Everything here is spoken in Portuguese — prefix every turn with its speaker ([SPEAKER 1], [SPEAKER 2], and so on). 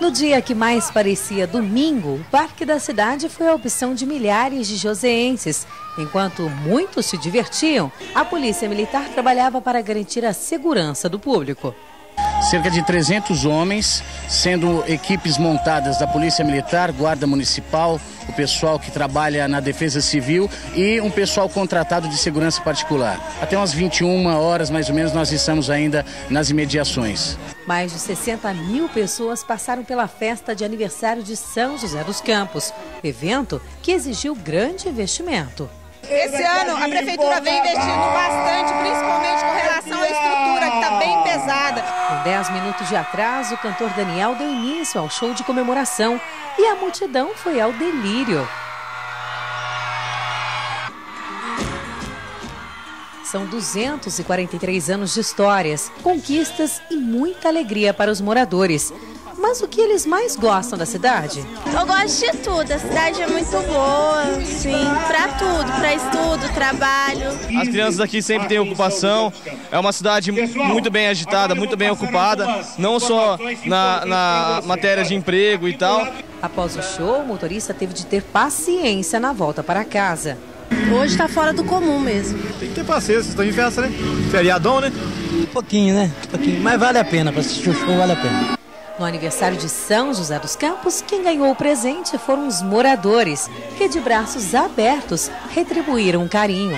[SPEAKER 1] No dia que mais parecia domingo, o Parque da Cidade foi a opção de milhares de joseenses. Enquanto muitos se divertiam, a Polícia Militar trabalhava para garantir a segurança do público
[SPEAKER 2] cerca de 300 homens, sendo equipes montadas da Polícia Militar, Guarda Municipal, o pessoal que trabalha na Defesa Civil e um pessoal contratado de segurança particular. Até umas 21 horas, mais ou menos, nós estamos ainda nas imediações.
[SPEAKER 1] Mais de 60 mil pessoas passaram pela festa de aniversário de São José dos Campos, evento que exigiu grande investimento.
[SPEAKER 3] Esse ano a prefeitura vem investindo bastante, principalmente com relação à estrutura, que está bem pesada.
[SPEAKER 1] Com 10 minutos de atraso, o cantor Daniel deu início ao show de comemoração e a multidão foi ao delírio. São 243 anos de histórias, conquistas e muita alegria para os moradores. Mas o que eles mais gostam da cidade?
[SPEAKER 4] Eu gosto de tudo. A cidade é muito boa, sim, para tudo, para estudo, trabalho.
[SPEAKER 5] As crianças aqui sempre têm ocupação. É uma cidade muito bem agitada, muito bem ocupada, não só na, na matéria de emprego e tal.
[SPEAKER 1] Após o show, o motorista teve de ter paciência na volta para casa.
[SPEAKER 4] Hoje está fora do comum mesmo.
[SPEAKER 6] Tem que ter paciência, estão em festa, né? Feriadão, né?
[SPEAKER 7] Um pouquinho, né? Um pouquinho. Mas vale a pena, para assistir o show vale a pena.
[SPEAKER 1] No aniversário de São José dos Campos, quem ganhou o presente foram os moradores, que de braços abertos retribuíram o carinho.